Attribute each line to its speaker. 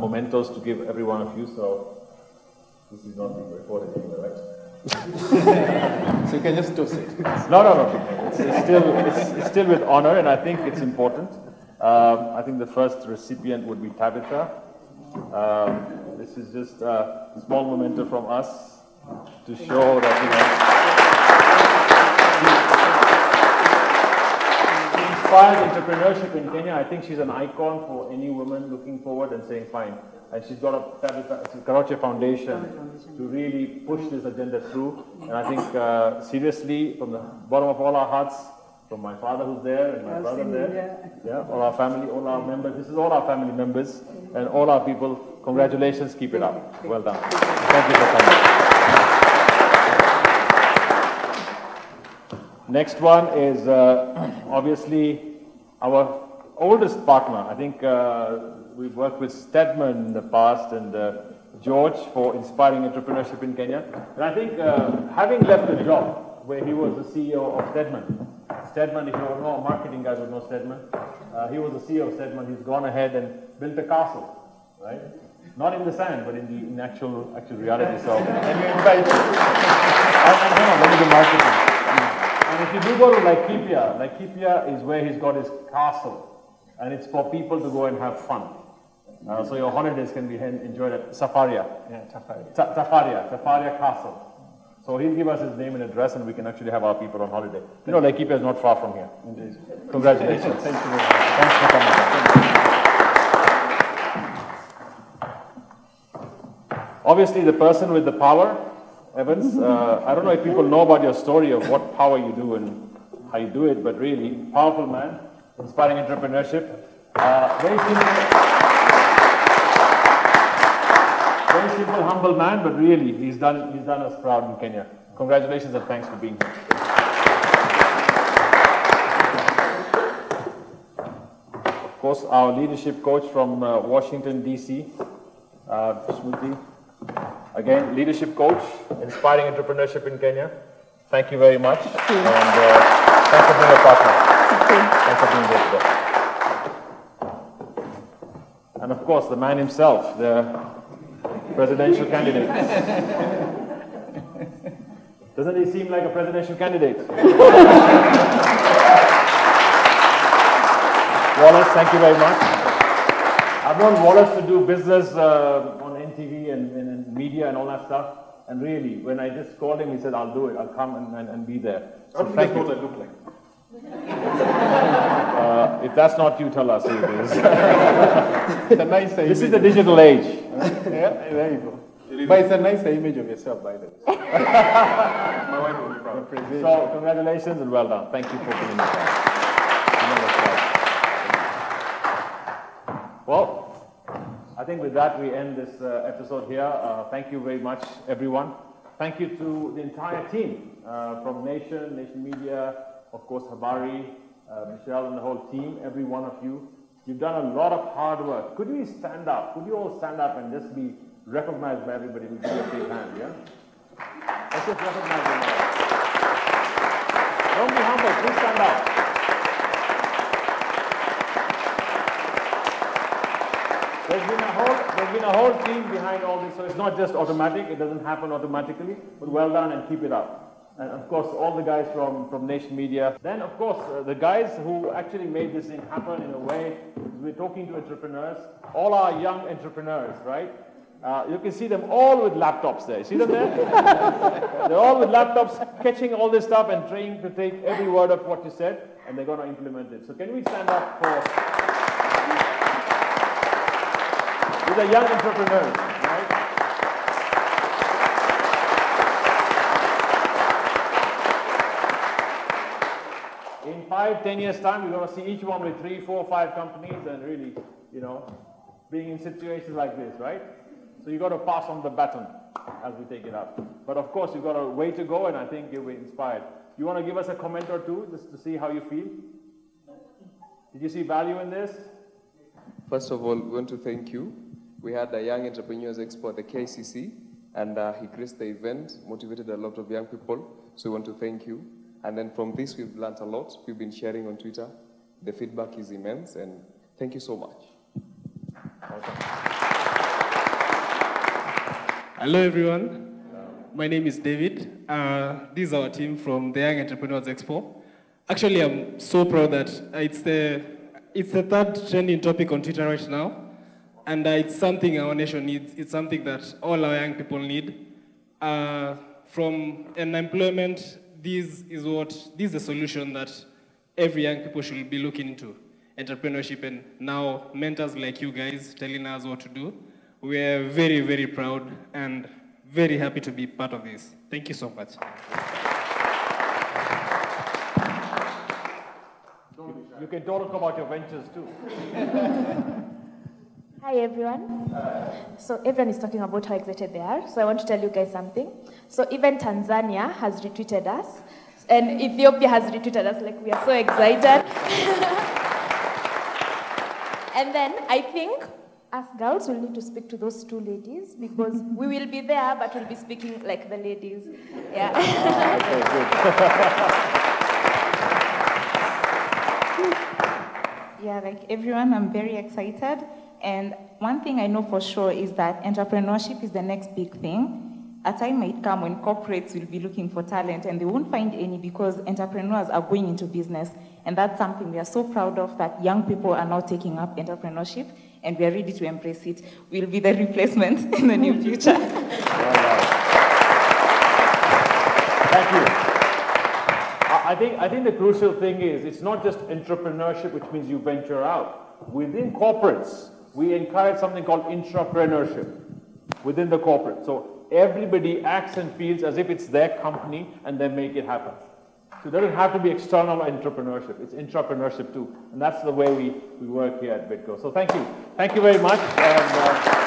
Speaker 1: mementos to give every one of you. So this is not being recorded anyway, right?
Speaker 2: so you can just toss it.
Speaker 1: No, no, no. It's, it's still, it's, it's, still with honor, and I think it's important. Um, I think the first recipient would be Tabitha. Um, this is just a small memento from us to show that, you know, she inspired entrepreneurship in Kenya. I think she's an icon for any woman looking forward and saying, fine, and she's got a Keroche Foundation to really push this agenda through. And I think, uh, seriously, from the bottom of all our hearts, from my father who's there and my brother there, yeah, all our family, all our members, this is all our family members and all our people, congratulations, keep it up. Well done. Thank you for coming. Next one is uh, obviously our oldest partner. I think uh, We've worked with Steadman in the past and uh, George for inspiring entrepreneurship in Kenya. And I think uh, having left the job where he was the CEO of Steadman, Steadman, if you don't know, a marketing guys would know Steadman. Uh, he was the CEO of Steadman. He's gone ahead and built a castle, right? Not in the sand, but in the in actual actual reality. So, and we invite you. and, you marketing. And if you do go to Laikipia, Laikipia is where he's got his castle. And it's for people to go and have fun. Uh, so your holidays can be enjoyed at Safaria.
Speaker 2: Yeah, Tafaria.
Speaker 1: Tafaria, Tafaria Castle. So he'll give us his name and address and we can actually have our people on holiday. You know, Laikipia is not far from here.
Speaker 2: Indeed.
Speaker 1: Congratulations.
Speaker 2: Thank you very much.
Speaker 1: Thanks for coming. Obviously, the person with the power, Evans, uh, I don't know if people know about your story of what power you do and how you do it, but really, powerful man, inspiring entrepreneurship. Uh, very simple. Very simple, humble man, but really, he's done, he's done us proud in Kenya. Congratulations and thanks for being here. Of course, our leadership coach from uh, Washington, D.C., uh, Smruti. Again, leadership coach, inspiring entrepreneurship in Kenya. Thank you very much. And uh, thanks for being a partner. Thanks for being here today. And of course, the man himself, the presidential candidate. Doesn't he seem like a presidential candidate? Wallace, thank you very much. I've known Wallace to do business uh, on NTV and, and, and, media and all that stuff. And really, when I just called him, he said, I'll do it. I'll come and, and, and be there.
Speaker 2: So thank you. what I look like.
Speaker 1: Uh, if that's not you, tell us who it is.
Speaker 2: it's a nice image.
Speaker 1: This is the digital age.
Speaker 2: yeah, there you go. But it's a nice image of yourself, by the way.
Speaker 1: My wife will be proud. So, congratulations and well done. Thank you for being here. Well, I think with that we end this uh, episode here. Uh, thank you very much, everyone. Thank you to the entire team uh, from Nation, Nation Media, of course, Habari, uh, Michelle and the whole team, every one of you. You've done a lot of hard work. Could we stand up? Could you all stand up and just be recognized by everybody? We give a big hand, yeah? Let's just recognize them. Don't be humble. Please stand up. There's been a whole there's been a whole team behind all this, so it's not just automatic. It doesn't happen automatically. But well done and keep it up and of course all the guys from, from Nation Media. Then of course uh, the guys who actually made this thing happen in a way, we're talking to entrepreneurs, all our young entrepreneurs, right? Uh, you can see them all with laptops there. See them there? they're all with laptops catching all this stuff and trying to take every word of what you said and they're going to implement it. So can we stand up for are young entrepreneurs. in five, ten years time, you're going to see each one with three, four, five companies and really, you know, being in situations like this, right? So you've got to pass on the baton as we take it up. But of course, you've got a way to go, and I think you'll be inspired. You want to give us a comment or two just to see how you feel? Did you see value in this?
Speaker 3: First of all, we want to thank you. We had a Young Entrepreneurs Expo at the KCC, and uh, he graced the event, motivated a lot of young people. So we want to thank you. And then from this, we've learned a lot. We've been sharing on Twitter. The feedback is immense, and thank you so much.
Speaker 4: Hello, everyone. My name is David. Uh, this is our team from the Young Entrepreneurs Expo. Actually, I'm so proud that it's the, it's the third trending topic on Twitter right now. And uh, it's something our nation needs. It's something that all our young people need. Uh, from unemployment, this is what, this is the solution that every young people should be looking into. Entrepreneurship and now mentors like you guys telling us what to do. We are very, very proud and very happy to be part of this. Thank you so much.
Speaker 1: You can talk about your ventures too.
Speaker 5: Hi everyone. So everyone is talking about how excited they are. So I want to tell you guys something. So even Tanzania has retweeted us, and Ethiopia has retweeted us. Like we are so excited. and then I think us girls will need to speak to those two ladies because we will be there, but we'll be speaking like the ladies. Yeah. Okay. Good.
Speaker 6: Yeah, like everyone, I'm very excited. And one thing I know for sure is that entrepreneurship is the next big thing. A time might come when corporates will be looking for talent and they won't find any because entrepreneurs are going into business. And that's something we are so proud of that young people are now taking up entrepreneurship and we are ready to embrace it. We'll be the replacement in the near future.
Speaker 1: Thank you. I I think, I think the crucial thing is it's not just entrepreneurship, which means you venture out. Within corporates, we encourage something called intrapreneurship within the corporate. So everybody acts and feels as if it's their company and they make it happen. So it doesn't have to be external entrepreneurship. It's intrapreneurship too. And that's the way we, we work here at Bidco. So thank you. Thank you very much. And, uh,